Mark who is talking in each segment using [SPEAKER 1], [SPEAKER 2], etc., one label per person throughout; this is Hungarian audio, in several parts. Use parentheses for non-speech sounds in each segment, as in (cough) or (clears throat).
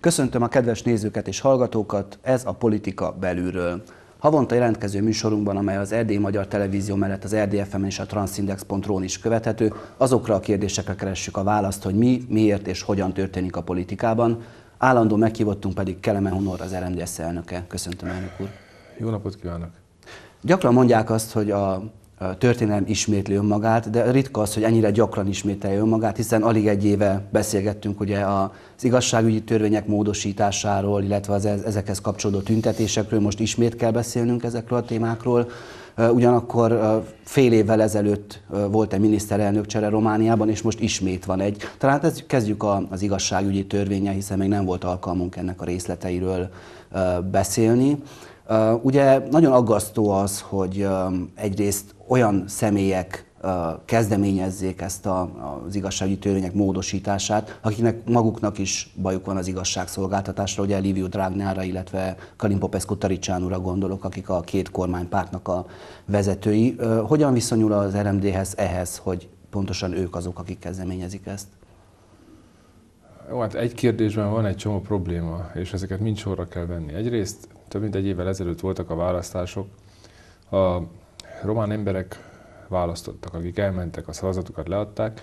[SPEAKER 1] Köszöntöm a kedves nézőket és hallgatókat, ez a Politika belülről. Havonta jelentkező műsorunkban, amely az Erdély Magyar Televízió mellett az RDFM és a Transindex.ru-n is követhető, azokra a kérdésekre keressük a választ, hogy mi, miért és hogyan történik a politikában. Állandó meghívottunk pedig Kelemen Honor, az RMDS elnöke. Köszöntöm, elnök úr.
[SPEAKER 2] Jó napot kívánok!
[SPEAKER 1] Gyakran mondják azt, hogy a történelem ismétli önmagát, de ritka az, hogy ennyire gyakran ismételje önmagát, hiszen alig egy éve beszélgettünk ugye az igazságügyi törvények módosításáról, illetve az ezekhez kapcsolódó tüntetésekről, most ismét kell beszélnünk ezekről a témákról. Ugyanakkor fél évvel ezelőtt volt egy miniszterelnök csere Romániában, és most ismét van egy. Talán ez, kezdjük az igazságügyi törvénye, hiszen még nem volt alkalmunk ennek a részleteiről beszélni. Ugye nagyon aggasztó az, hogy egyrészt olyan személyek kezdeményezzék ezt a, az igazságügyi törvények módosítását, akiknek maguknak is bajuk van az igazságszolgáltatásra, ugye Liviu Dragnára, illetve Karin Popescu Taricsánura gondolok, akik a két kormánypártnak a vezetői. Hogyan viszonyul az RMD-hez ehhez, hogy pontosan ők azok, akik kezdeményezik ezt?
[SPEAKER 2] Jó, hát egy kérdésben van egy csomó probléma, és ezeket mind sorra kell venni. Egyrészt több mint egy évvel ezelőtt voltak a választások. A román emberek választottak, akik elmentek, a szavazatukat leadták,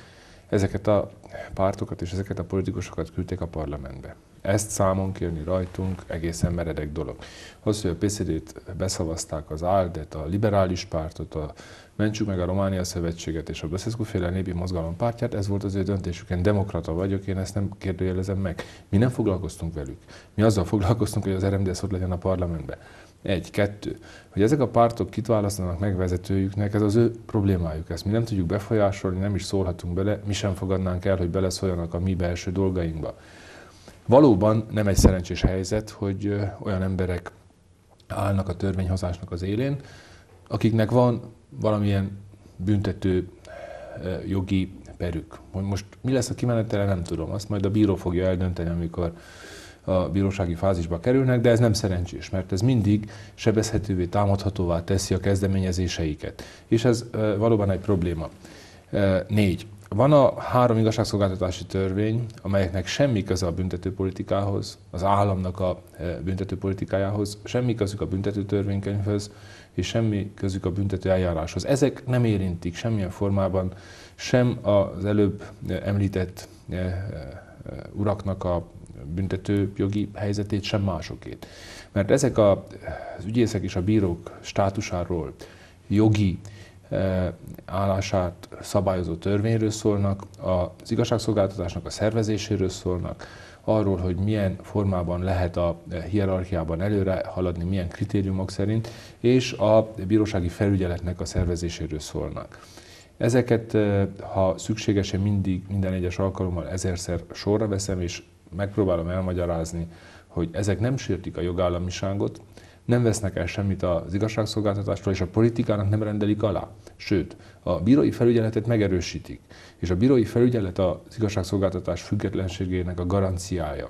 [SPEAKER 2] ezeket a pártokat és ezeket a politikusokat küldték a parlamentbe. Ezt számon kérni rajtunk egészen meredek dolog. Hogy a PCD-t beszavazták az ALDE-t, a liberális pártot, a Mentsük meg a Románia Szövetséget és a Beszeszkú féle népi mozgalom pártját, ez volt az ő döntésük. Én demokrata vagyok, én ezt nem kérdőjelezem meg. Mi nem foglalkoztunk velük. Mi azzal foglalkoztunk, hogy az RMDS ott legyen a parlamentben. Egy, kettő, hogy ezek a pártok kit választanak meg vezetőjüknek, ez az ő problémájuk. Ezt mi nem tudjuk befolyásolni, nem is szólhatunk bele, mi sem fogadnánk el, hogy beleszóljanak a mi belső dolgainkba. Valóban nem egy szerencsés helyzet, hogy olyan emberek állnak a törvényhozásnak az élén, akiknek van valamilyen büntető jogi perük. Hogy most mi lesz a kimenetele, nem tudom. Azt majd a bíró fogja eldönteni, amikor a bírósági fázisba kerülnek, de ez nem szerencsés, mert ez mindig sebezhetővé, támadhatóvá teszi a kezdeményezéseiket. És ez valóban egy probléma. Négy. Van a három igazságszolgáltatási törvény, amelyeknek semmi köze a büntetőpolitikához, az államnak a büntetőpolitikájához, semmi közük a büntetőtörvénykönyvhöz, és semmi közük a büntető eljáráshoz. Ezek nem érintik semmilyen formában sem az előbb említett uraknak a büntető jogi helyzetét, sem másokét. Mert ezek az ügyészek és a bírók státusáról, jogi állását szabályozó törvényről szólnak, az igazságszolgáltatásnak a szervezéséről szólnak, arról, hogy milyen formában lehet a hierarchiában előre haladni, milyen kritériumok szerint, és a bírósági felügyeletnek a szervezéséről szólnak. Ezeket, ha szükségesen mindig, minden egyes alkalommal ezerszer sorra veszem, és megpróbálom elmagyarázni, hogy ezek nem sértik a jogállamiságot, nem vesznek el semmit az igazságszolgáltatásról, és a politikának nem rendelik alá. Sőt, a bírói felügyeletet megerősítik, és a bírói felügyelet az igazságszolgáltatás függetlenségének a garanciája.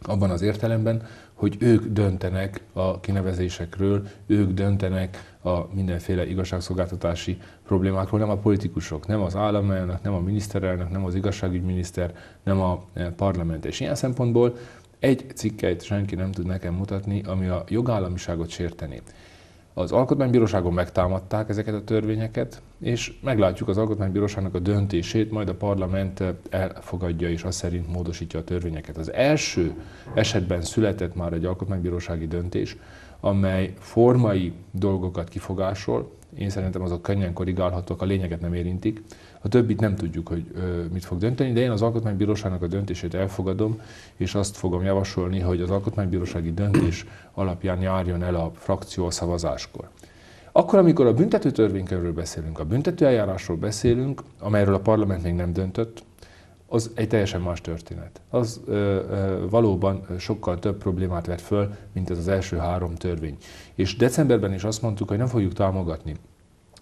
[SPEAKER 2] Abban az értelemben, hogy ők döntenek a kinevezésekről, ők döntenek a mindenféle igazságszolgáltatási problémákról, nem a politikusok, nem az államelnök, nem a miniszterelnök, nem az igazságügyminiszter, nem a e, parlament. És ilyen szempontból egy cikkeit senki nem tud nekem mutatni, ami a jogállamiságot sérteni. Az Alkotmánybíróságon megtámadták ezeket a törvényeket, és meglátjuk az Alkotmánybíróságnak a döntését, majd a parlament elfogadja és azt szerint módosítja a törvényeket. Az első esetben született már egy Alkotmánybírósági döntés, amely formai dolgokat kifogásol, én szerintem azok könnyen korrigálhatók, a lényeget nem érintik. A többit nem tudjuk, hogy mit fog dönteni, de én az Alkotmánybíróságnak a döntését elfogadom, és azt fogom javasolni, hogy az Alkotmánybírósági döntés alapján járjon el a frakció a szavazáskor. Akkor, amikor a büntetőtörvénykönyvről beszélünk, a büntetőeljárásról beszélünk, amelyről a parlament még nem döntött, az egy teljesen más történet. Az ö, ö, valóban sokkal több problémát vet föl, mint ez az első három törvény. És decemberben is azt mondtuk, hogy nem fogjuk támogatni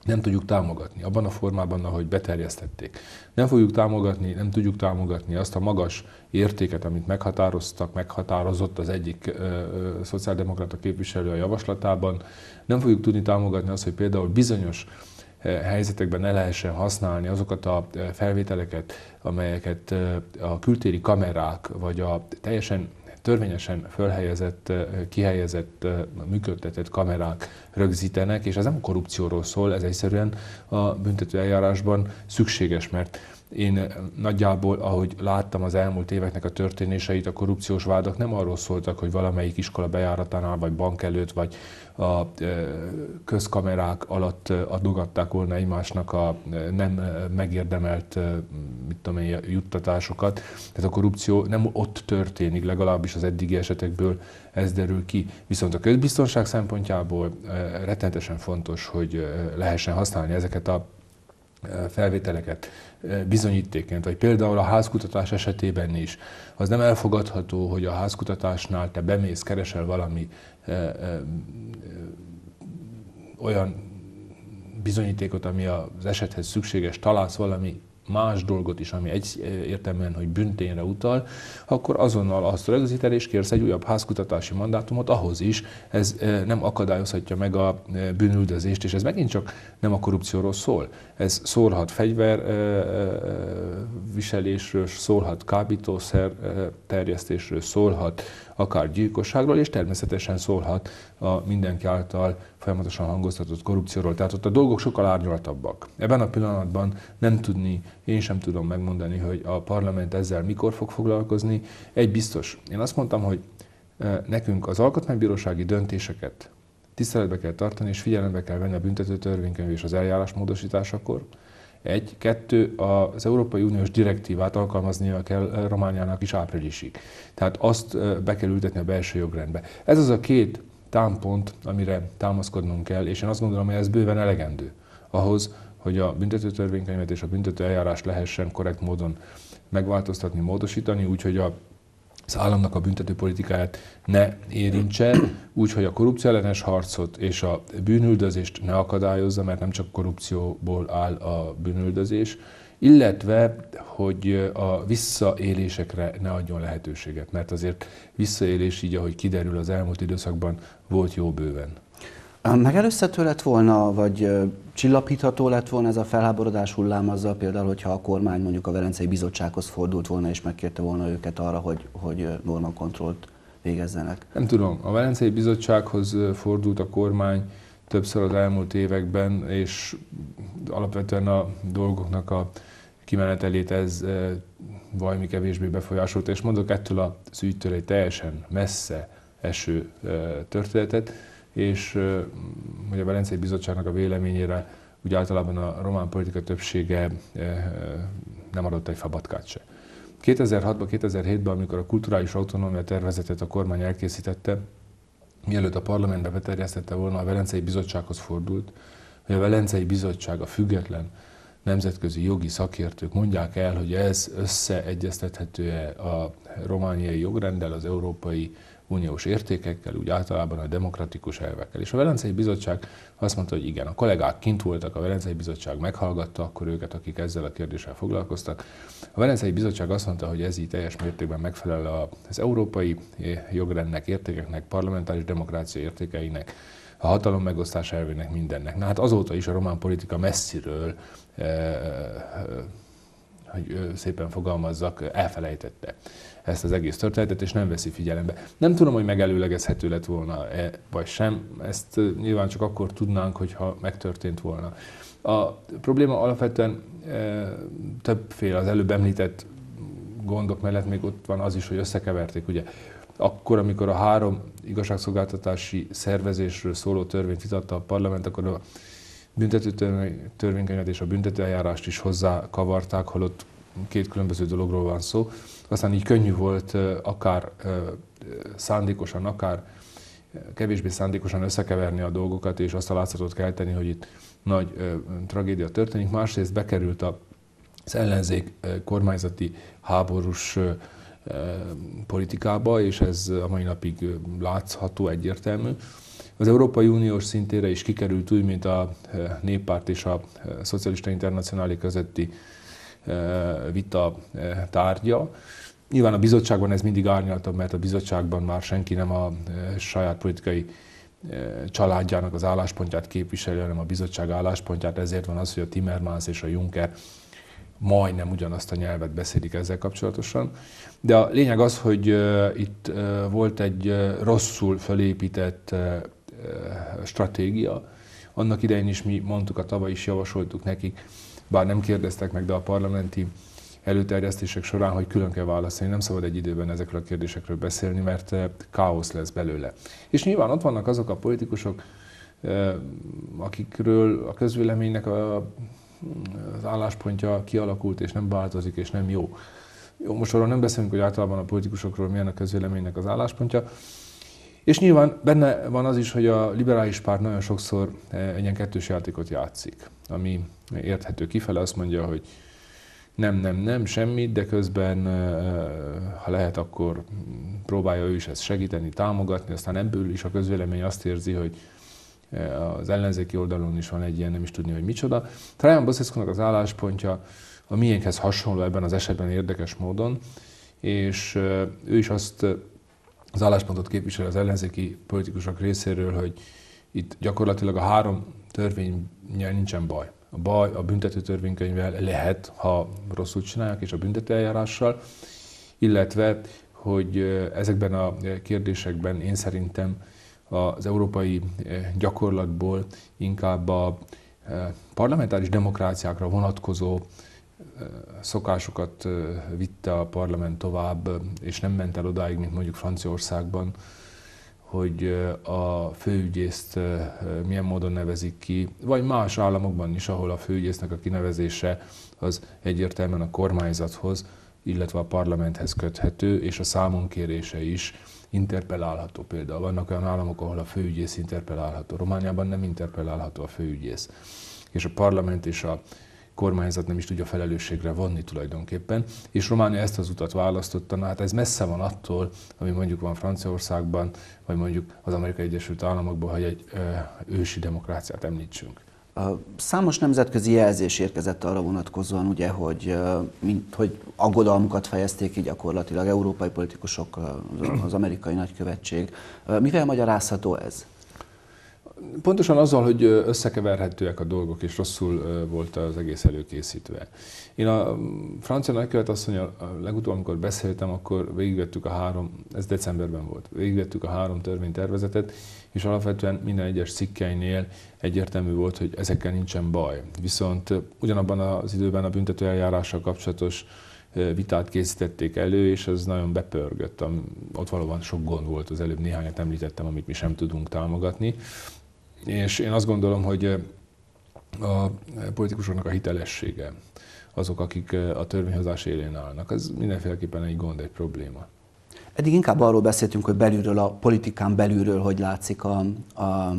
[SPEAKER 2] nem tudjuk támogatni abban a formában, ahogy beterjesztették. Nem fogjuk támogatni, nem tudjuk támogatni azt a magas értéket, amit meghatároztak, meghatározott az egyik ö, ö, szociáldemokrata képviselő a javaslatában. Nem fogjuk tudni támogatni azt, hogy például bizonyos helyzetekben ne lehessen használni azokat a felvételeket, amelyeket a kültéri kamerák vagy a teljesen törvényesen fölhelyezett, kihelyezett, működtetett kamerák rögzítenek, és ez nem korrupcióról szól, ez egyszerűen a büntető eljárásban szükséges, mert én nagyjából, ahogy láttam az elmúlt éveknek a történéseit, a korrupciós vádak nem arról szóltak, hogy valamelyik iskola bejáratánál, vagy bank előtt, vagy a közkamerák alatt adogatták volna egymásnak a nem megérdemelt mit tudom én, juttatásokat. Tehát a korrupció nem ott történik, legalábbis az eddigi esetekből ez derül ki. Viszont a közbiztonság szempontjából rettenetesen fontos, hogy lehessen használni ezeket a felvételeket bizonyítéként, vagy például a házkutatás esetében is, az nem elfogadható, hogy a házkutatásnál te bemész, keresel valami olyan bizonyítékot, ami az esethez szükséges, találsz valami más dolgot is, ami egy értelműen, hogy büntényre utal, akkor azonnal azt rögzíted és kérsz egy újabb házkutatási mandátumot ahhoz is. Ez nem akadályozhatja meg a bűnüldözést, és ez megint csak nem a korrupcióról szól. Ez szólhat fegyver viselésről, szólhat kábítószer terjesztésről, szólhat akár gyilkosságról, és természetesen szólhat a mindenki által folyamatosan hangoztatott korrupcióról. Tehát ott a dolgok sokkal árnyaltabbak. Ebben a pillanatban nem tudni, én sem tudom megmondani, hogy a parlament ezzel mikor fog foglalkozni. Egy biztos. Én azt mondtam, hogy nekünk az alkotmánybírósági döntéseket tiszteletbe kell tartani, és figyelembe kell venni a büntető törvénykönyv és az eljárás módosításakor. Egy, kettő, az Európai Uniós direktívát alkalmaznia kell Romániának is áprilisig. Tehát azt be kell ültetni a belső jogrendbe. Ez az a két támpont, amire támaszkodnunk kell, és én azt gondolom, hogy ez bőven elegendő ahhoz, hogy a büntetőtörvénykönyvet és a büntető eljárást lehessen korrekt módon megváltoztatni, módosítani, úgyhogy a az államnak a büntetőpolitikáját ne érintse, úgyhogy a korrupció ellenes harcot és a bűnüldözést ne akadályozza, mert nem csak korrupcióból áll a bűnüldözés, illetve, hogy a visszaélésekre ne adjon lehetőséget, mert azért visszaélés így, ahogy kiderül az elmúlt időszakban, volt jó bőven.
[SPEAKER 1] Megelőzhető lett volna, vagy csillapítható lett volna ez a felháborodás hullám azzal például, hogyha a kormány mondjuk a Velencei Bizottsághoz fordult volna és megkérte volna őket arra, hogy, hogy normakontrollt végezzenek?
[SPEAKER 2] Nem tudom. A Velencei Bizottsághoz fordult a kormány többször az elmúlt években, és alapvetően a dolgoknak a kimenetelét ez valami kevésbé befolyásolt, és mondok ettől az ügytől egy teljesen messze eső történetet, és hogy a Velencei Bizottságnak a véleményére úgy általában a román politika többsége nem adott egy fabatkát se. 2006-ban, 2007-ben, amikor a kulturális autonómia tervezetet a kormány elkészítette, mielőtt a parlamentbe beterjesztette volna, a Velencei Bizottsághoz fordult, hogy a Velencei Bizottság a független nemzetközi jogi szakértők mondják el, hogy ez összeegyeztethető-e a romániai jogrenddel, az európai uniós értékekkel, úgy általában a demokratikus elvekkel. És a Velencei Bizottság azt mondta, hogy igen, a kollégák kint voltak, a Velencei Bizottság meghallgatta akkor őket, akik ezzel a kérdéssel foglalkoztak. A Velencei Bizottság azt mondta, hogy ez így teljes mértékben megfelel az európai jogrendnek, értékeknek, parlamentáris demokrácia értékeinek, a hatalom megosztás elvének mindennek. Na hát azóta is a román politika messziről, eh, hogy szépen fogalmazzak, elfelejtette ezt az egész történetet, és nem veszi figyelembe. Nem tudom, hogy megelőlegezhető lett volna -e, vagy sem, ezt nyilván csak akkor tudnánk, hogyha megtörtént volna. A probléma alapvetően többféle az előbb említett gondok mellett még ott van az is, hogy összekeverték. Ugye akkor, amikor a három igazságszolgáltatási szervezésről szóló törvényt vitatta a parlament, akkor a büntető törvénykönyvet és a büntetőeljárást is hozzá kavarták, holott két különböző dologról van szó. Aztán így könnyű volt akár szándékosan, akár kevésbé szándékosan összekeverni a dolgokat, és azt a látszatot kelteni, hogy itt nagy tragédia történik. Másrészt bekerült az ellenzék kormányzati háborús politikába, és ez a mai napig látható, egyértelmű. Az Európai Uniós szintére is kikerült úgy, mint a néppárt és a szocialista internacionális közötti vita tárgya. Nyilván a bizottságban ez mindig árnyaltabb, mert a bizottságban már senki nem a saját politikai családjának az álláspontját képviseli, hanem a bizottság álláspontját, ezért van az, hogy a Timmermans és a Juncker majdnem ugyanazt a nyelvet beszélik ezzel kapcsolatosan. De a lényeg az, hogy itt volt egy rosszul felépített stratégia. Annak idején is mi mondtuk, a tavaly is javasoltuk nekik, bár nem kérdeztek meg, de a parlamenti előterjesztések során, hogy külön kell válaszolni. Nem szabad egy időben ezekről a kérdésekről beszélni, mert káosz lesz belőle. És nyilván ott vannak azok a politikusok, akikről a közvéleménynek az álláspontja kialakult, és nem változik, és nem jó. Jó, most arról nem beszélünk, hogy általában a politikusokról milyen a közvéleménynek az álláspontja. És nyilván benne van az is, hogy a liberális párt nagyon sokszor egy ilyen kettős játékot játszik, ami érthető kifele, azt mondja, hogy nem, nem, nem, semmit, de közben, ha lehet, akkor próbálja ő is ezt segíteni, támogatni, aztán ebből is a közvélemény azt érzi, hogy az ellenzéki oldalon is van egy ilyen, nem is tudni, hogy micsoda. Traján Boszeszkonak az álláspontja a miénkhez hasonló ebben az esetben érdekes módon, és ő is azt az álláspontot képvisel az ellenzéki politikusok részéről, hogy itt gyakorlatilag a három törvényel nincsen baj. A baj a büntető lehet, ha rosszul csinálják, és a büntetőeljárással, illetve, hogy ezekben a kérdésekben én szerintem az európai gyakorlatból inkább a parlamentáris demokráciákra vonatkozó szokásokat vitte a parlament tovább, és nem ment el odáig, mint mondjuk Franciaországban, hogy a főügyészt milyen módon nevezik ki, vagy más államokban is, ahol a főügyésznek a kinevezése az egyértelműen a kormányzathoz, illetve a parlamenthez köthető, és a számonkérése is interpellálható például. Vannak olyan államok, ahol a főügyész interpellálható. Romániában nem interpellálható a főügyész. És a parlament és a kormányzat nem is tudja felelősségre vonni tulajdonképpen, és Románia ezt az utat választotta, na hát ez messze van attól, ami mondjuk van Franciaországban, vagy mondjuk az Amerikai Egyesült Államokban, hogy egy ö, ősi demokráciát említsünk.
[SPEAKER 1] Számos nemzetközi jelzés érkezett arra vonatkozóan, ugye, hogy, mint, hogy aggodalmukat fejezték ki gyakorlatilag európai politikusok, az amerikai nagykövetség. Mivel magyarázható ez?
[SPEAKER 2] Pontosan azzal, hogy összekeverhetőek a dolgok, és rosszul volt az egész előkészítve. Én a francia nagykövet asszony, a legutóbb, amikor beszéltem, akkor végigvettük a három, ez decemberben volt, végigvettük a három törvénytervezetet, és alapvetően minden egyes cikkeinél egyértelmű volt, hogy ezekkel nincsen baj. Viszont ugyanabban az időben a büntetőeljárással kapcsolatos vitát készítették elő, és ez nagyon bepörgött. Ott valóban sok gond volt, az előbb néhányat említettem, amit mi sem tudunk támogatni. És én azt gondolom, hogy a politikusoknak a hitelessége, azok, akik a törvényhozás élén állnak, ez mindenféleképpen egy gond, egy probléma.
[SPEAKER 1] Eddig inkább arról beszéltünk, hogy belülről, a politikán belülről hogy látszik a, a,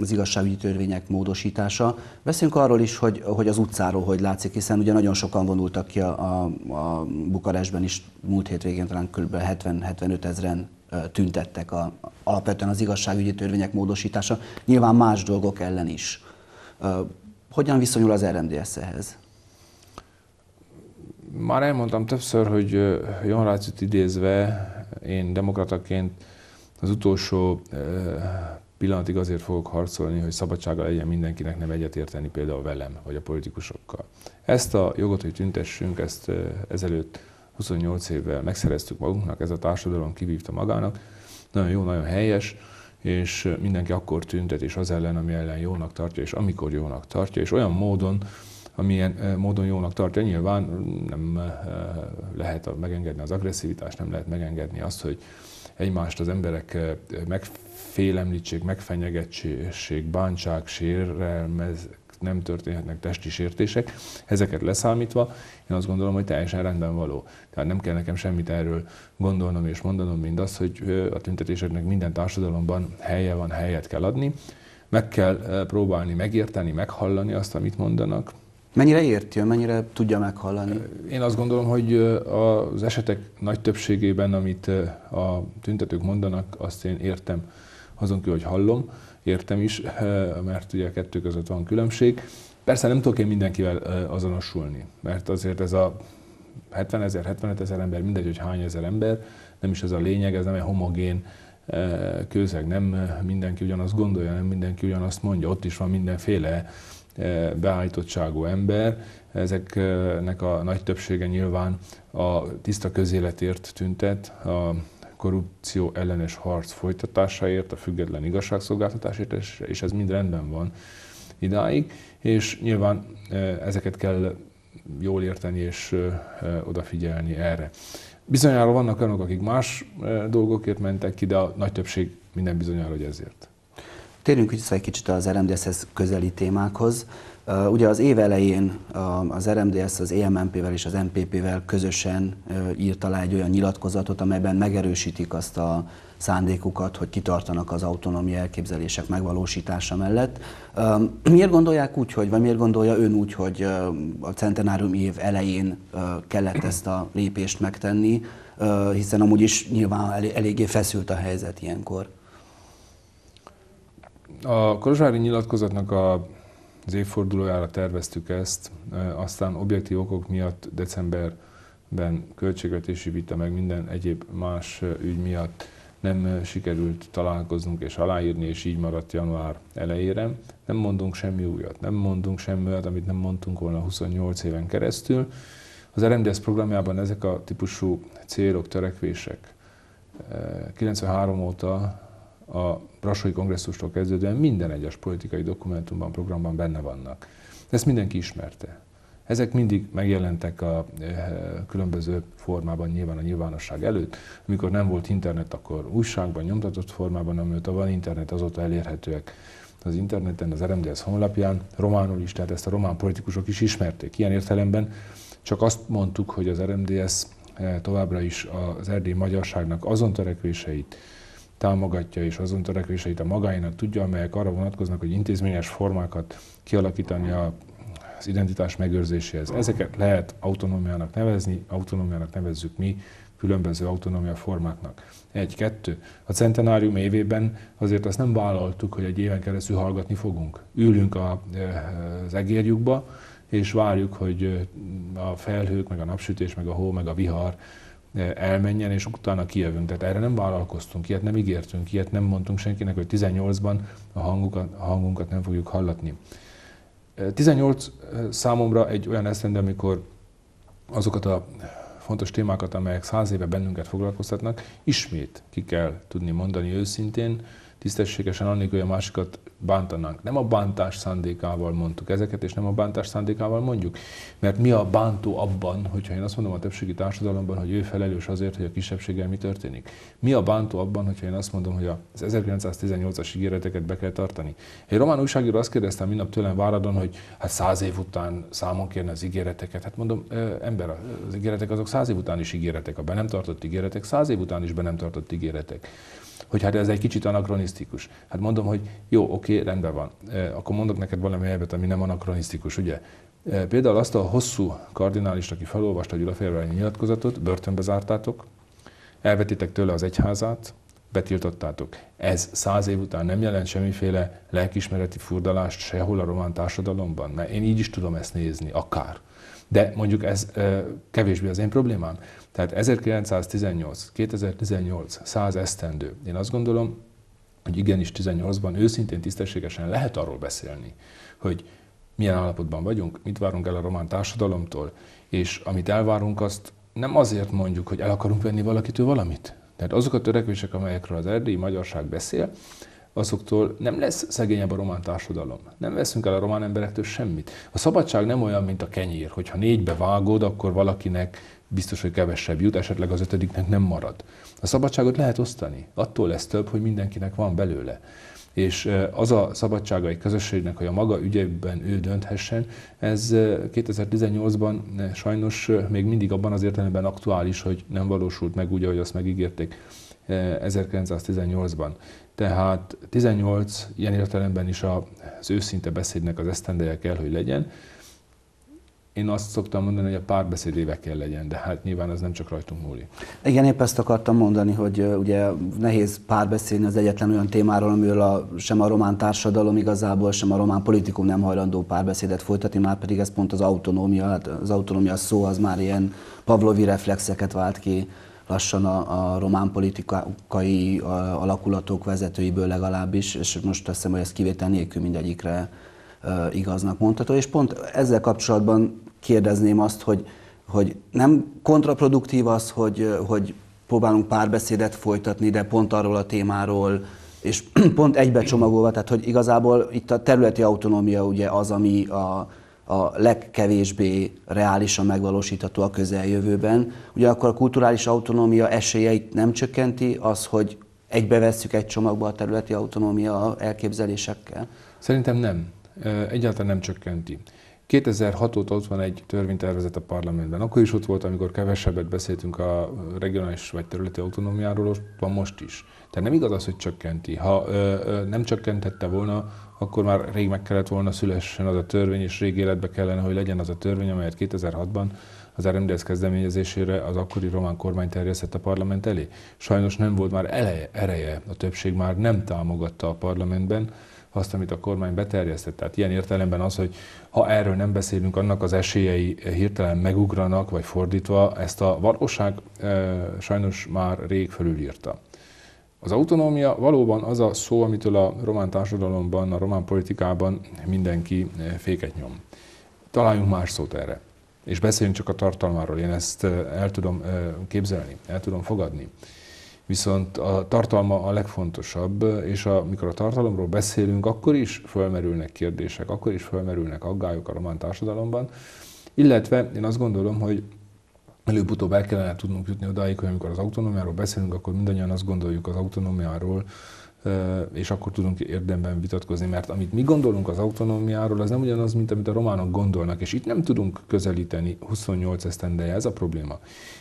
[SPEAKER 1] az igazságügyi törvények módosítása. Beszéljünk arról is, hogy, hogy az utcáról hogy látszik, hiszen ugye nagyon sokan vonultak ki a, a, a Bukarestben is múlt hétvégén talán kb. 70-75 ezeren tüntettek a, alapvetően az igazságügyi törvények módosítása, nyilván más dolgok ellen is. Hogyan viszonyul az RMDS ehhez?
[SPEAKER 2] Már elmondtam többször, hogy Jon Rácit idézve, én demokrataként az utolsó pillanatig azért fogok harcolni, hogy szabadsága legyen mindenkinek nem egyetérteni például velem, vagy a politikusokkal. Ezt a jogot, hogy tüntessünk, ezt ezelőtt 28 évvel megszereztük magunknak, ez a társadalom kivívta magának. Nagyon jó, nagyon helyes, és mindenki akkor tüntet, és az ellen, ami ellen jónak tartja, és amikor jónak tartja, és olyan módon, amilyen módon jónak tartja. Nyilván nem lehet megengedni az agresszivitást, nem lehet megengedni azt, hogy egymást az emberek megfélemlítsék, megfenyegetsék, bántsák, sérelmez, nem történhetnek testi sértések, ezeket leszámítva, én azt gondolom, hogy teljesen rendben való. Tehát nem kell nekem semmit erről gondolnom és mondanom, mint az, hogy a tüntetéseknek minden társadalomban helye van, helyet kell adni, meg kell próbálni megérteni, meghallani azt, amit mondanak,
[SPEAKER 1] Mennyire érti, mennyire tudja meghallani?
[SPEAKER 2] Én azt gondolom, hogy az esetek nagy többségében, amit a tüntetők mondanak, azt én értem azon kívül, hogy hallom értem is, (laughs) mert ugye a kettő között van különbség. Persze nem tudok én mindenkivel azonosulni, mert azért ez a 70 ezer, 75 ezer ember, mindegy, hogy hány ezer ember, nem is ez a lényeg, ez nem egy homogén közeg, nem mindenki ugyanazt gondolja, nem mindenki ugyanazt mondja, ott is van mindenféle beállítottságú ember, ezeknek a nagy többsége nyilván a tiszta közéletért tüntet, a korrupció ellenes harc folytatásáért, a független igazságszolgáltatásért, és ez mind rendben van idáig, és nyilván ezeket kell jól érteni és odafigyelni erre. Bizonyára vannak olyanok, akik más dolgokért mentek ki, de a nagy többség minden bizonyára, hogy ezért.
[SPEAKER 1] Térjünk vissza egy kicsit az RMDS-hez közeli témákhoz. Ugye az év elején az RMDS az EMMP-vel és az MPP-vel közösen írt alá egy olyan nyilatkozatot, amelyben megerősítik azt a szándékukat, hogy kitartanak az autonómia elképzelések megvalósítása mellett. Miért gondolják úgy, hogy, vagy miért gondolja ön úgy, hogy a centenárium év elején kellett ezt a lépést megtenni, hiszen amúgy is nyilván eléggé feszült a helyzet ilyenkor?
[SPEAKER 2] A Kolozsvári nyilatkozatnak a az évfordulójára terveztük ezt, aztán objektív okok miatt decemberben költségvetési vita, meg minden egyéb más ügy miatt nem sikerült találkoznunk és aláírni, és így maradt január elejére. Nem mondunk semmi újat, nem mondunk semmi olyat, amit nem mondtunk volna 28 éven keresztül. Az RMDS programjában ezek a típusú célok, törekvések 93 óta a Brassói kongresszustól kezdődően minden egyes politikai dokumentumban, programban benne vannak. Ezt mindenki ismerte. Ezek mindig megjelentek a eh, különböző formában nyilván a nyilvánosság előtt. Amikor nem volt internet, akkor újságban, nyomtatott formában, amióta van internet, azóta elérhetőek az interneten, az RMDS honlapján, románul is, tehát ezt a román politikusok is ismerték. Ilyen értelemben csak azt mondtuk, hogy az RMDS eh, továbbra is az erdély magyarságnak azon törekvéseit támogatja és azon törekvéseit a magáinak tudja, amelyek arra vonatkoznak, hogy intézményes formákat kialakítani az identitás megőrzéséhez. Ezeket lehet autonómiának nevezni, autonómiának nevezzük mi, különböző autonómia formáknak. Egy, kettő. A centenárium évében azért azt nem vállaltuk, hogy egy éven keresztül hallgatni fogunk. Ülünk a, az egérjukba, és várjuk, hogy a felhők, meg a napsütés, meg a hó, meg a vihar elmenjen, és utána kijövünk. Tehát erre nem vállalkoztunk, ilyet nem ígértünk, ilyet nem mondtunk senkinek, hogy 18-ban a, hangukat, a hangunkat nem fogjuk hallatni. 18 számomra egy olyan esztendő, amikor azokat a fontos témákat, amelyek száz éve bennünket foglalkoztatnak, ismét ki kell tudni mondani őszintén, tisztességesen annélkül, hogy a másikat bántanánk. Nem a bántás szándékával mondtuk ezeket, és nem a bántás szándékával mondjuk. Mert mi a bántó abban, hogyha én azt mondom a többségi társadalomban, hogy ő felelős azért, hogy a kisebbséggel mi történik? Mi a bántó abban, hogyha én azt mondom, hogy az 1918-as ígéreteket be kell tartani? Egy román újságíró azt kérdeztem minap tőlem váradon, hogy hát száz év után számon kérne az ígéreteket. Hát mondom, ember, az ígéretek azok száz év után is ígéretek, a be nem tartott ígéretek, száz év után is be nem tartott ígéretek hogy hát ez egy kicsit anakronisztikus. Hát mondom, hogy jó, oké, rendben van. Akkor mondok neked valami elvet, ami nem anakronisztikus, ugye? Például azt a hosszú kardinálist, aki felolvasta a Gyulafehérvári nyilatkozatot, börtönbe zártátok, elvetitek tőle az egyházát, betiltottátok. Ez száz év után nem jelent semmiféle lelkismereti furdalást sehol a román társadalomban, mert én így is tudom ezt nézni, akár. De mondjuk ez kevésbé az én problémám. Tehát 1918, 2018, 100 esztendő. Én azt gondolom, hogy igenis 18-ban őszintén, tisztességesen lehet arról beszélni, hogy milyen állapotban vagyunk, mit várunk el a román társadalomtól, és amit elvárunk, azt nem azért mondjuk, hogy el akarunk venni valakitől valamit. Tehát azok a törekvések, amelyekről az erdélyi magyarság beszél, azoktól nem lesz szegényebb a román társadalom. Nem veszünk el a román emberektől semmit. A szabadság nem olyan, mint a kenyér, hogyha négybe vágod, akkor valakinek biztos, hogy kevesebb jut, esetleg az ötödiknek nem marad. A szabadságot lehet osztani. Attól lesz több, hogy mindenkinek van belőle. És az a szabadsága egy közösségnek, hogy a maga ügyekben ő dönthessen, ez 2018-ban sajnos még mindig abban az értelemben aktuális, hogy nem valósult meg úgy, ahogy azt megígérték 1918-ban. Tehát 18 ilyen értelemben is az őszinte beszédnek az esztendeje kell, hogy legyen, én azt szoktam mondani, hogy a párbeszéd évekkel legyen, de hát nyilván ez nem csak rajtunk múlik.
[SPEAKER 1] Igen, épp ezt akartam mondani, hogy ugye nehéz párbeszélni az egyetlen olyan témáról, amiről a, sem a román társadalom igazából, sem a román politikum nem hajlandó párbeszédet folytatni, már pedig ez pont az autonómia, hát az autonómia szó az már ilyen pavlovi reflexeket vált ki lassan a, a román politikai alakulatok vezetőiből legalábbis, és most azt hiszem, hogy ez kivétel nélkül mindegyikre igaznak mondható, és pont ezzel kapcsolatban kérdezném azt, hogy, hogy nem kontraproduktív az, hogy, hogy próbálunk párbeszédet folytatni, de pont arról a témáról, és (clears throat) pont egybecsomagolva, tehát hogy igazából itt a területi autonómia ugye az, ami a, a legkevésbé reálisan megvalósítható a közeljövőben. Ugyanakkor a kulturális autonómia esélyeit nem csökkenti az, hogy egybevesszük egy csomagba a területi autonómia elképzelésekkel?
[SPEAKER 2] Szerintem nem. Egyáltalán nem csökkenti. 2006 óta ott van egy törvénytervezet a parlamentben. Akkor is ott volt, amikor kevesebbet beszéltünk a regionális vagy területi autonómiáról, ott van most is. Tehát nem igaz az, hogy csökkenti. Ha ö, ö, nem csökkentette volna, akkor már rég meg kellett volna szülessen az a törvény, és rég életbe kellene, hogy legyen az a törvény, amelyet 2006-ban az RMDS kezdeményezésére az akkori román kormány terjesztett a parlament elé. Sajnos nem volt már eleje, ereje, a többség már nem támogatta a parlamentben azt, amit a kormány beterjesztett. Tehát ilyen értelemben az, hogy ha erről nem beszélünk, annak az esélyei hirtelen megugranak, vagy fordítva, ezt a valóság e, sajnos már rég fölülírta. Az autonómia valóban az a szó, amitől a román társadalomban, a román politikában mindenki féket nyom. Találjunk más szót erre, és beszéljünk csak a tartalmáról. Én ezt el tudom képzelni, el tudom fogadni. Viszont a tartalma a legfontosabb, és amikor a tartalomról beszélünk, akkor is fölmerülnek kérdések, akkor is fölmerülnek aggályok a román társadalomban, illetve én azt gondolom, hogy előbb-utóbb el kellene tudnunk jutni odáig, hogy amikor az autonómiáról beszélünk, akkor mindannyian azt gondoljuk az autonómiáról, és akkor tudunk érdemben vitatkozni, mert amit mi gondolunk az autonómiáról, az nem ugyanaz, mint amit a románok gondolnak, és itt nem tudunk közelíteni 28 esztendeje, ez a probléma.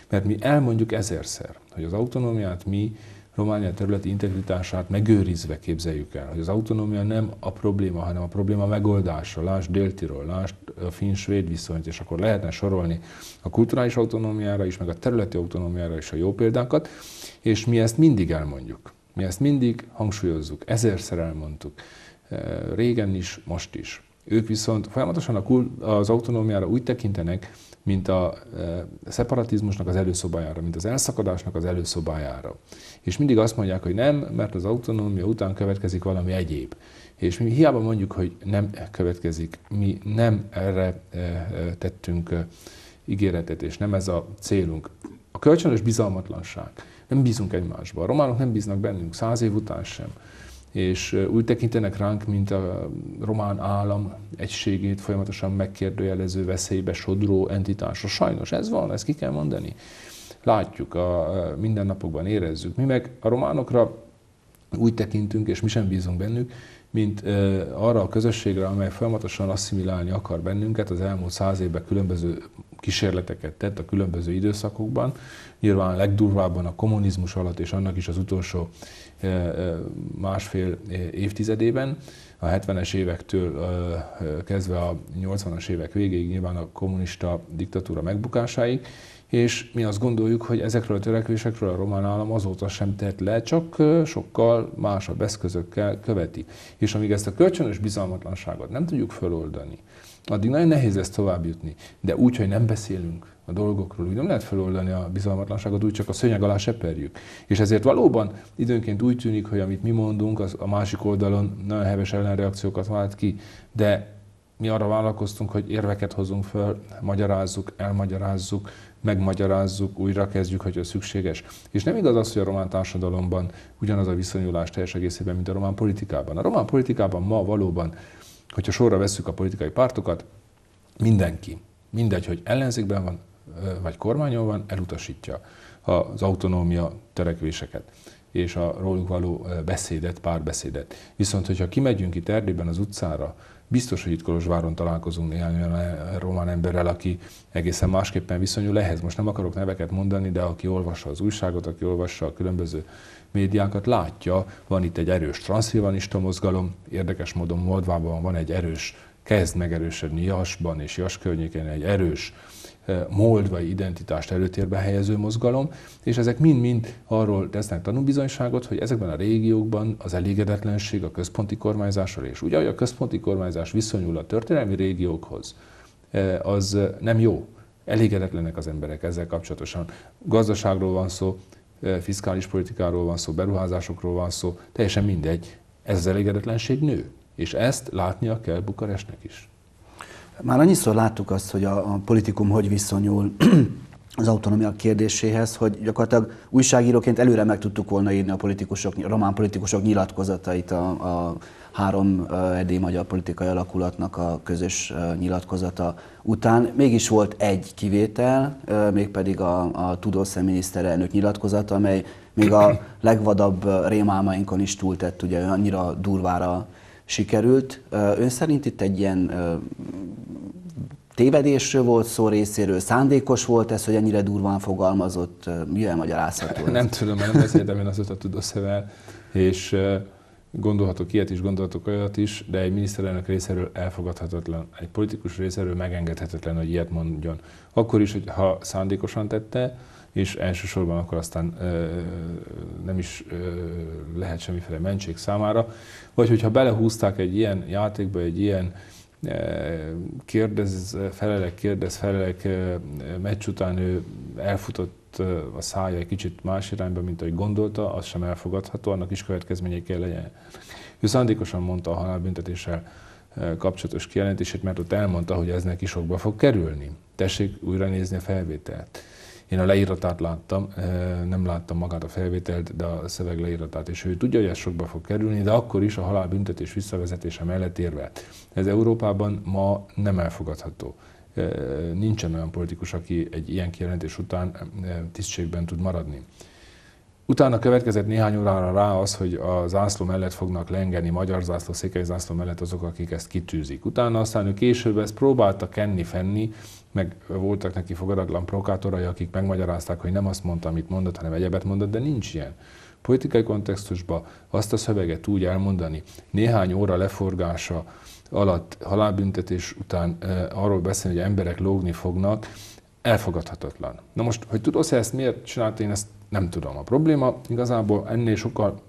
[SPEAKER 2] Mert mi elmondjuk ezerszer, hogy az autonómiát mi Románia területi integritását megőrizve képzeljük el, hogy az autonómia nem a probléma, hanem a probléma megoldása. Lásd Déltiról, lásd finn-svéd viszonyt, és akkor lehetne sorolni a kulturális autonómiára is, meg a területi autonómiára is a jó példákat, és mi ezt mindig elmondjuk. Mi ezt mindig hangsúlyozzuk, ezerszer elmondtuk. Régen is, most is. Ők viszont folyamatosan az autonómiára úgy tekintenek, mint a szeparatizmusnak az előszobájára, mint az elszakadásnak az előszobájára. És mindig azt mondják, hogy nem, mert az autonómia után következik valami egyéb. És mi hiába mondjuk, hogy nem következik, mi nem erre tettünk ígéretet, és nem ez a célunk. A kölcsönös bizalmatlanság. Nem bízunk egymásba. A románok nem bíznak bennünk, száz év után sem és úgy tekintenek ránk, mint a román állam egységét folyamatosan megkérdőjelező, veszélybe sodró entitásra. Sajnos ez van, ezt ki kell mondani. Látjuk, a mindennapokban érezzük. Mi meg a románokra úgy tekintünk, és mi sem bízunk bennük, mint arra a közösségre, amely folyamatosan asszimilálni akar bennünket, az elmúlt száz évben különböző kísérleteket tett a különböző időszakokban. Nyilván legdurvábban a kommunizmus alatt, és annak is az utolsó másfél évtizedében, a 70-es évektől kezdve a 80-as évek végéig, nyilván a kommunista diktatúra megbukásáig, és mi azt gondoljuk, hogy ezekről a törekvésekről a román állam azóta sem tett le, csak sokkal másabb eszközökkel követi. És amíg ezt a kölcsönös bizalmatlanságot nem tudjuk feloldani, addig nagyon nehéz ezt tovább jutni. De úgy, hogy nem beszélünk a dolgokról, úgy nem lehet feloldani a bizalmatlanságot, úgy csak a szőnyeg alá seperjük. És ezért valóban időnként úgy tűnik, hogy amit mi mondunk, az a másik oldalon nagyon heves ellenreakciókat vált ki, de mi arra vállalkoztunk, hogy érveket hozunk föl, magyarázzuk, elmagyarázzuk, megmagyarázzuk, újra kezdjük, hogyha szükséges. És nem igaz az, hogy a román társadalomban ugyanaz a viszonyulás teljes egészében, mint a román politikában. A román politikában ma valóban, hogyha sorra vesszük a politikai pártokat, mindenki, mindegy, hogy ellenzékben van, vagy kormányon van, elutasítja az autonómia törekvéseket és a róluk való beszédet, párbeszédet. Viszont, hogyha kimegyünk itt Erdélyben az utcára, Biztos, hogy itt Kolozsváron találkozunk néhány olyan román emberrel, aki egészen másképpen viszonyul ehhez. Most nem akarok neveket mondani, de aki olvassa az újságot, aki olvassa a különböző médiákat, látja, van itt egy erős transzilvanista mozgalom, érdekes módon Moldvában van egy erős, kezd megerősödni Jasban és Jas környékén egy erős moldvai identitást előtérbe helyező mozgalom, és ezek mind-mind arról tesznek tanúbizonyságot, hogy ezekben a régiókban az elégedetlenség a központi kormányzásról, és ugye, a központi kormányzás viszonyul a történelmi régiókhoz, az nem jó. Elégedetlenek az emberek ezzel kapcsolatosan. Gazdaságról van szó, fiskális politikáról van szó, beruházásokról van szó, teljesen mindegy. Ez az elégedetlenség nő És ezt látnia kell Bukarestnek is.
[SPEAKER 1] Már annyiszor láttuk azt, hogy a, a politikum hogy viszonyul (clears throat) az autonomia kérdéséhez, hogy gyakorlatilag újságíróként előre meg tudtuk volna írni a politikusok, a román politikusok nyilatkozatait a, a három eddig magyar politikai alakulatnak a közös nyilatkozata után. Mégis volt egy kivétel, mégpedig a, a Tudósze miniszterelnök nyilatkozata, amely még a (clears throat) legvadabb rémálmainkon is túltett, ugye annyira durvára sikerült. Ön szerint itt egy ilyen tévedésről volt szó részéről, szándékos volt ez, hogy ennyire durván fogalmazott, mi magyarázható?
[SPEAKER 2] Nem tudom, nem beszéltem én az a tudószevel, és gondolhatok ilyet is, gondolhatok olyat is, de egy miniszterelnök részéről elfogadhatatlan, egy politikus részéről megengedhetetlen, hogy ilyet mondjon. Akkor is, hogy ha szándékosan tette, és elsősorban akkor aztán nem is lehet semmiféle mentség számára, vagy hogyha belehúzták egy ilyen játékba, egy ilyen kérdez, felelek, kérdez, felelek, meccs után ő elfutott a szája egy kicsit más irányba, mint ahogy gondolta, az sem elfogadható, annak is következményei kell legyen. Ő szándékosan mondta a halálbüntetéssel kapcsolatos kijelentését, mert ott elmondta, hogy ez neki sokba fog kerülni. Tessék újra nézni a felvételt. Én a leíratát láttam, nem láttam magát a felvételt, de a szöveg leíratát, és ő tudja, hogy ez sokba fog kerülni, de akkor is a halálbüntetés visszavezetése mellett érve. Ez Európában ma nem elfogadható. Nincsen olyan politikus, aki egy ilyen kijelentés után tisztségben tud maradni. Utána következett néhány órára rá az, hogy a zászló mellett fognak lengeni, magyar zászló, székely zászló mellett azok, akik ezt kitűzik. Utána aztán ő később ezt próbálta kenni-fenni, meg voltak neki fogadatlan prokátorai, akik megmagyarázták, hogy nem azt mondta, amit mondott, hanem egyebet mondott, de nincs ilyen. Politikai kontextusban azt a szöveget úgy elmondani, néhány óra leforgása alatt halálbüntetés után e, arról beszélni, hogy emberek lógni fognak, elfogadhatatlan. Na most, hogy tudod, ezt miért csinálta, én ezt nem tudom. A probléma igazából ennél sokkal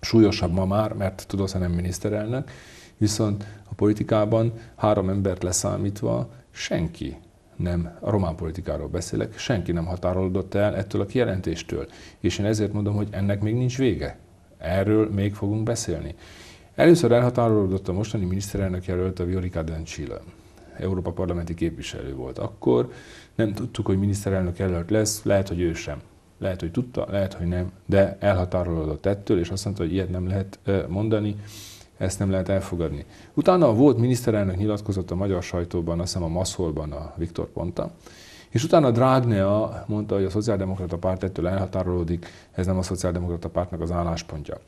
[SPEAKER 2] súlyosabb ma már, mert tudod, nem miniszterelnök, viszont a politikában három embert leszámítva senki nem, a román politikáról beszélek, senki nem határolódott el ettől a kijelentéstől. És én ezért mondom, hogy ennek még nincs vége. Erről még fogunk beszélni. Először elhatárolódott a mostani miniszterelnök jelölt a Viorica Dencila. Európa parlamenti képviselő volt. Akkor nem tudtuk, hogy miniszterelnök jelölt lesz, lehet, hogy ő sem. Lehet, hogy tudta, lehet, hogy nem, de elhatárolódott ettől, és azt mondta, hogy ilyet nem lehet mondani, ezt nem lehet elfogadni. Utána a volt miniszterelnök nyilatkozott a magyar sajtóban, azt hiszem a Maszolban a Viktor Ponta, és utána Dragnea mondta, hogy a Szociáldemokrata Párt ettől elhatárolódik, ez nem a Szociáldemokrata Pártnak az álláspontja.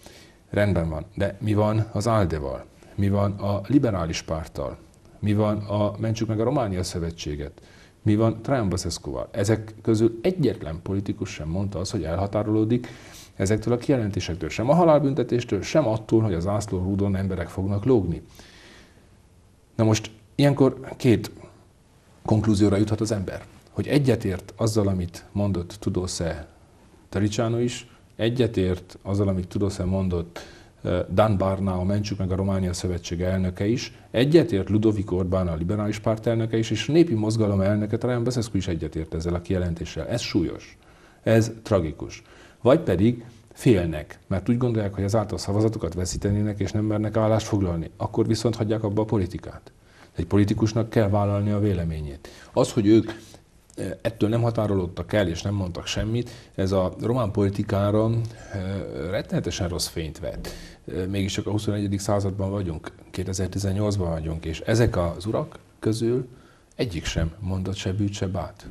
[SPEAKER 2] Rendben van, de mi van az Aldeval? Mi van a liberális párttal? Mi van a Mentsük meg a Románia Szövetséget? Mi van Basescu-val? Ezek közül egyetlen politikus sem mondta azt, hogy elhatárolódik ezektől a kijelentésektől, sem a halálbüntetéstől, sem attól, hogy az ászló rúdon emberek fognak lógni. Na most ilyenkor két konklúzióra juthat az ember, hogy egyetért azzal, amit mondott Tudósze Taricsáno is, egyetért azzal, amit Tudósze mondott Dan Barna, a Mentsük meg a Románia Szövetsége elnöke is, egyetért Ludovic Orbán, a liberális párt elnöke is, és a népi mozgalom elnöke, Traján Beszeszku is egyetért ezzel a kijelentéssel. Ez súlyos. Ez tragikus. Vagy pedig félnek, mert úgy gondolják, hogy ezáltal szavazatokat veszítenének, és nem mernek állást foglalni. Akkor viszont hagyják abba a politikát. Egy politikusnak kell vállalni a véleményét. Az, hogy ők ettől nem határolódtak el, és nem mondtak semmit, ez a román politikára rettenetesen rossz fényt vet. Mégis csak a 21. században vagyunk, 2018-ban vagyunk, és ezek az urak közül egyik sem mondott se bűt, se bát.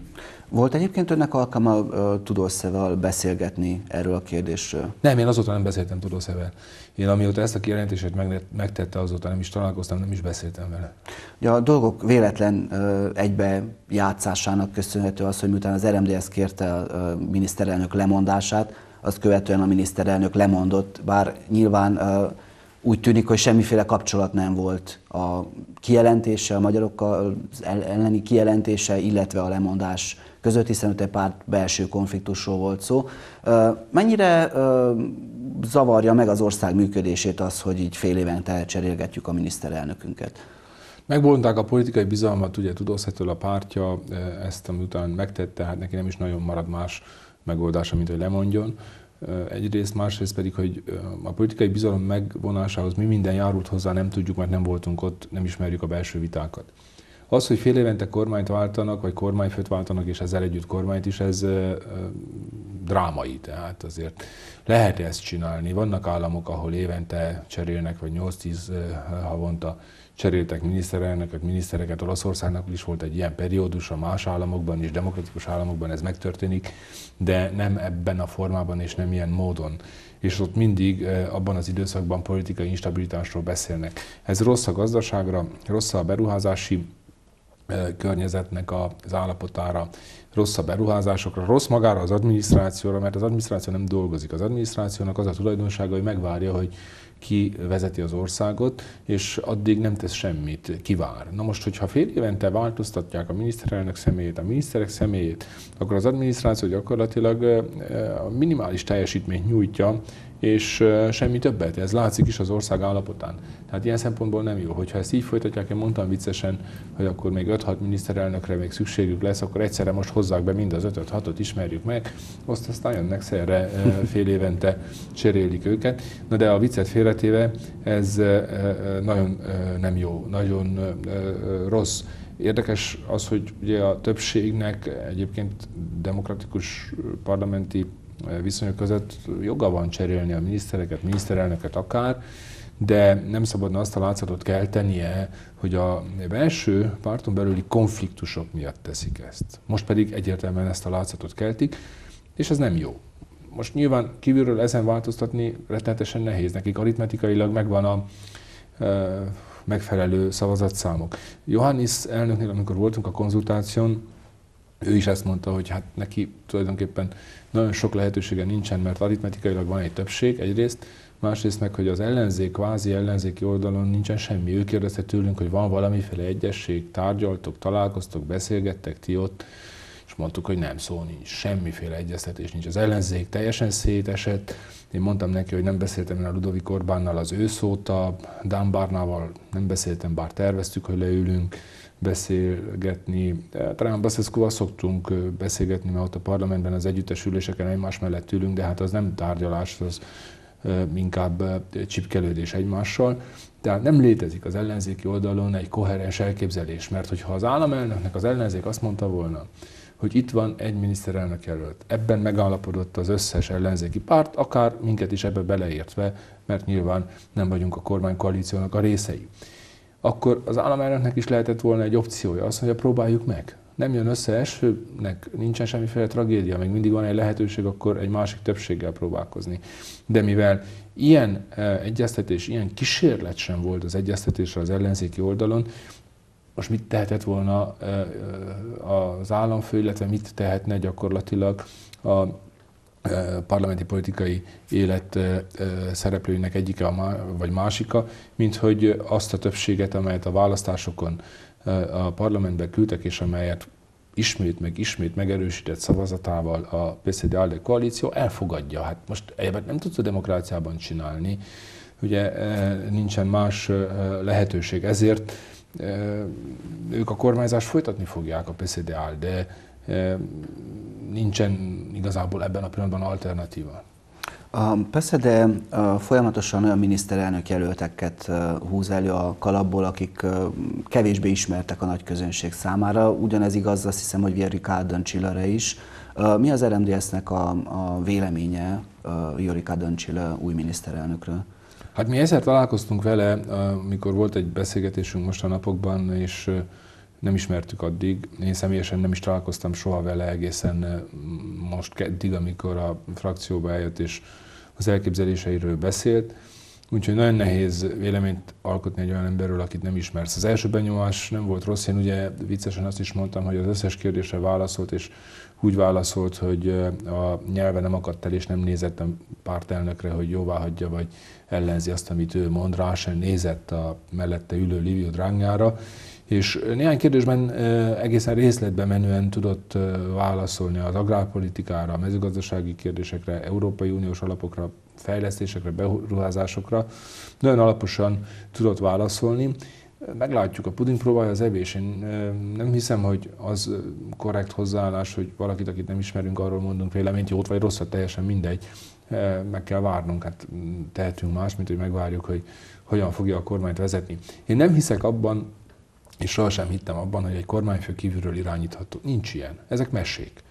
[SPEAKER 1] Volt egyébként önnek alkalma uh, Tudószeval beszélgetni erről a kérdésről?
[SPEAKER 2] Nem, én azóta nem beszéltem Tudószevel. Én amióta ezt a kijelentését megtette, azóta nem is találkoztam, nem is beszéltem vele.
[SPEAKER 1] Ja, a dolgok véletlen uh, egybe játszásának köszönhető az, hogy miután az RMDS kérte a uh, miniszterelnök lemondását, azt követően a miniszterelnök lemondott, bár nyilván úgy tűnik, hogy semmiféle kapcsolat nem volt a kijelentése, a magyarokkal elleni kijelentése, illetve a lemondás között, hiszen ott egy pár belső konfliktusról volt szó. Mennyire zavarja meg az ország működését az, hogy így fél évente cserélgetjük a miniszterelnökünket?
[SPEAKER 2] Megbonták a politikai bizalmat, ugye Tudószetől a pártja ezt, után megtette, hát neki nem is nagyon marad más megoldása, mint hogy lemondjon. Egyrészt, másrészt pedig, hogy a politikai bizalom megvonásához mi minden járult hozzá, nem tudjuk, mert nem voltunk ott, nem ismerjük a belső vitákat. Az, hogy fél évente kormányt váltanak, vagy kormányfőt váltanak, és ezzel együtt kormányt is, ez drámai, tehát azért lehet ezt csinálni. Vannak államok, ahol évente cserélnek, vagy 8-10 havonta cseréltek miniszterelnöket, minisztereket. Olaszországnak is volt egy ilyen periódus, a más államokban is, demokratikus államokban ez megtörténik, de nem ebben a formában és nem ilyen módon. És ott mindig abban az időszakban politikai instabilitásról beszélnek. Ez rossz a gazdaságra, rossz a beruházási környezetnek az állapotára, rossz a beruházásokra, rossz magára az adminisztrációra, mert az adminisztráció nem dolgozik. Az adminisztrációnak az a tulajdonsága, hogy megvárja, hogy ki vezeti az országot, és addig nem tesz semmit, kivár. Na most, hogyha fél évente változtatják a miniszterelnök személyét, a miniszterek személyét, akkor az adminisztráció gyakorlatilag a minimális teljesítményt nyújtja, és semmi többet. Ez látszik is az ország állapotán. Tehát ilyen szempontból nem jó. Hogyha ezt így folytatják, én mondtam viccesen, hogy akkor még 5-6 miniszterelnökre még szükségük lesz, akkor egyszerre most hozzák be mind az 5-6-ot, ismerjük meg, azt aztán jönnek szerre fél évente cserélik őket. Na de a viccet félretéve, ez nagyon nem jó, nagyon rossz. Érdekes az, hogy ugye a többségnek egyébként demokratikus parlamenti viszonyok között joga van cserélni a minisztereket, miniszterelnöket akár, de nem szabadna azt a látszatot keltenie, hogy a belső párton belüli konfliktusok miatt teszik ezt. Most pedig egyértelműen ezt a látszatot keltik, és ez nem jó. Most nyilván kívülről ezen változtatni rettenetesen nehéz. Nekik aritmetikailag megvan a e, megfelelő szavazatszámok. Johannis elnöknél, amikor voltunk a konzultáción, ő is ezt mondta, hogy hát neki tulajdonképpen nagyon sok lehetősége nincsen, mert aritmetikailag van egy többség egyrészt, másrészt meg, hogy az ellenzék, kvázi ellenzéki oldalon nincsen semmi. Ő kérdezte tőlünk, hogy van valamiféle egyesség, tárgyaltok, találkoztok, beszélgettek ti ott, és mondtuk, hogy nem, szó nincs, semmiféle egyeztetés nincs. Az ellenzék teljesen szétesett, én mondtam neki, hogy nem beszéltem én a Ludovik Orbánnal az ő szóta, Dan Barnával nem beszéltem, bár terveztük, hogy leülünk, beszélgetni. Talán Baszeszkóval szoktunk beszélgetni, mert ott a parlamentben az együttes üléseken egymás mellett ülünk, de hát az nem tárgyalás, az inkább csipkelődés egymással. Tehát nem létezik az ellenzéki oldalon egy koherens elképzelés, mert hogyha az államelnöknek az ellenzék azt mondta volna, hogy itt van egy miniszterelnök jelölt. Ebben megállapodott az összes ellenzéki párt, akár minket is ebbe beleértve, mert nyilván nem vagyunk a kormánykoalíciónak a részei akkor az államelnöknek is lehetett volna egy opciója, azt mondja, próbáljuk meg. Nem jön össze esőnek, nincsen semmiféle tragédia, még mindig van egy lehetőség, akkor egy másik többséggel próbálkozni. De mivel ilyen e, egyeztetés, ilyen kísérlet sem volt az egyeztetésre az ellenzéki oldalon, most mit tehetett volna e, e, az államfő, illetve mit tehetne gyakorlatilag a parlamenti politikai élet szereplőinek egyike vagy másika, mint hogy azt a többséget, amelyet a választásokon a parlamentbe küldtek, és amelyet ismét meg ismét megerősített szavazatával a pszd alde koalíció elfogadja. Hát most egyébként nem tudsz a demokráciában csinálni, ugye nincsen más lehetőség. Ezért ők a kormányzást folytatni fogják a pszd de nincsen igazából ebben a pillanatban alternatíva.
[SPEAKER 1] Persze, de folyamatosan olyan miniszterelnök jelölteket húz elő a kalapból, akik kevésbé ismertek a nagy közönség számára. Ugyanez igaz, azt hiszem, hogy Vierika Döncsillere is. Mi az RMDS-nek a, a véleménye Vierika Döncsille új miniszterelnökről?
[SPEAKER 2] Hát mi ezzel találkoztunk vele, amikor volt egy beszélgetésünk most a napokban, és nem ismertük addig. Én személyesen nem is találkoztam soha vele egészen most keddig, amikor a frakcióba eljött és az elképzeléseiről beszélt. Úgyhogy nagyon nehéz véleményt alkotni egy olyan emberről, akit nem ismersz. Az első benyomás nem volt rossz, én ugye viccesen azt is mondtam, hogy az összes kérdésre válaszolt, és úgy válaszolt, hogy a nyelve nem akadt el, és nem nézett a pártelnökre, hogy jóvá hagyja, vagy ellenzi azt, amit ő mond, rá sem nézett a mellette ülő Livio Drangnára, és néhány kérdésben egészen részletben menően tudott válaszolni az agrárpolitikára, a mezőgazdasági kérdésekre, Európai Uniós alapokra, fejlesztésekre, beruházásokra. Nagyon alaposan tudott válaszolni. meglátjuk, a puding próbálja az evés. Én nem hiszem, hogy az korrekt hozzáállás, hogy valakit, akit nem ismerünk, arról mondunk véleményt, jót vagy rosszat, teljesen mindegy. Meg kell várnunk, hát tehetünk más, mint hogy megvárjuk, hogy hogyan fogja a kormányt vezetni. Én nem hiszek abban, és sohasem hittem abban, hogy egy kormányfő kívülről irányítható. Nincs ilyen. Ezek mesék.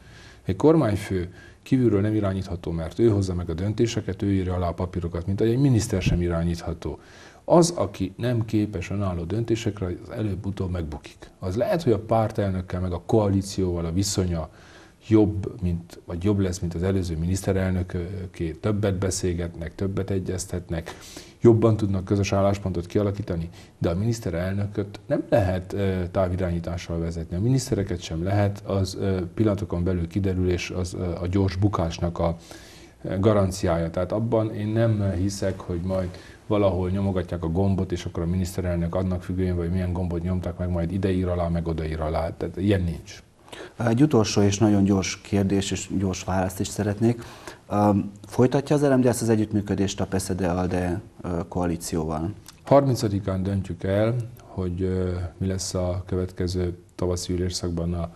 [SPEAKER 2] Egy kormányfő kívülről nem irányítható, mert ő hozza meg a döntéseket, ő írja alá a papírokat, mint egy miniszter sem irányítható. Az, aki nem képes önálló döntésekre, az előbb-utóbb megbukik. Az lehet, hogy a pártelnökkel, meg a koalícióval a viszonya jobb, mint, vagy jobb lesz, mint az előző miniszterelnöké, többet beszélgetnek, többet egyeztetnek, jobban tudnak közös álláspontot kialakítani, de a miniszterelnököt nem lehet távirányítással vezetni. A minisztereket sem lehet, az pillanatokon belül kiderül, és az a gyors bukásnak a garanciája. Tehát abban én nem hiszek, hogy majd valahol nyomogatják a gombot, és akkor a miniszterelnök annak függően, vagy milyen gombot nyomták meg, majd ide ír alá, meg oda ír alá. Tehát ilyen nincs.
[SPEAKER 1] Egy utolsó és nagyon gyors kérdés és gyors választ is szeretnék. Folytatja az RMDS az együttműködést a PSZD-ALDE koalícióval?
[SPEAKER 2] 30-án döntjük el, hogy mi lesz a következő tavaszi ülésszakban az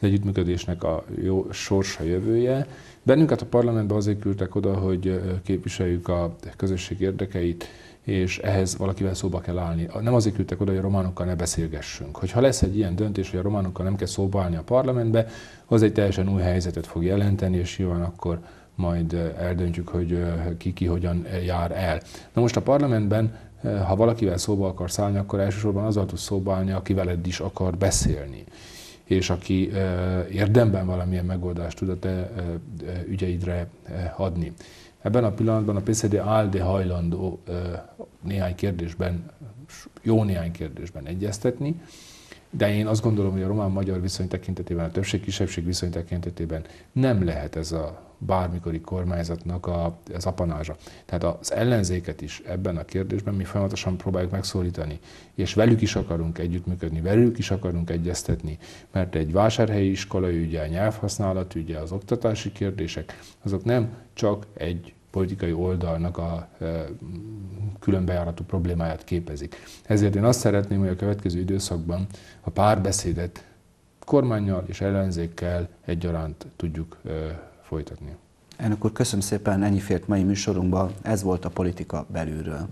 [SPEAKER 2] együttműködésnek a jó sorsa jövője. Bennünket a parlamentbe azért küldtek oda, hogy képviseljük a közösség érdekeit, és ehhez valakivel szóba kell állni. Nem azért küldtek oda, hogy a románokkal ne beszélgessünk. Hogyha lesz egy ilyen döntés, hogy a románokkal nem kell szóba állni a parlamentbe, az egy teljesen új helyzetet fog jelenteni, és nyilván akkor majd eldöntjük, hogy ki ki hogyan jár el. Na most a parlamentben, ha valakivel szóba akar szállni, akkor elsősorban azzal tud szóba állni, aki veled is akar beszélni és aki érdemben valamilyen megoldást tud a te ügyeidre adni. Ebben a pillanatban a PCD ALDE hajlandó néhány kérdésben, jó néhány kérdésben egyeztetni, de én azt gondolom, hogy a román-magyar viszony tekintetében, a többség-kisebbség viszony tekintetében nem lehet ez a bármikori kormányzatnak a, az apanázsa. Tehát az ellenzéket is ebben a kérdésben mi folyamatosan próbáljuk megszólítani, és velük is akarunk együttműködni, velük is akarunk egyeztetni, mert egy vásárhelyi iskola ügye, a nyelvhasználat ügye, az oktatási kérdések, azok nem csak egy politikai oldalnak a e, különbejáratú problémáját képezik. Ezért én azt szeretném, hogy a következő időszakban a párbeszédet kormányjal és ellenzékkel egyaránt tudjuk folytatnia.
[SPEAKER 1] Elnök úr, köszönöm szépen, ennyi fért mai műsorunkba. Ez volt a politika belülről.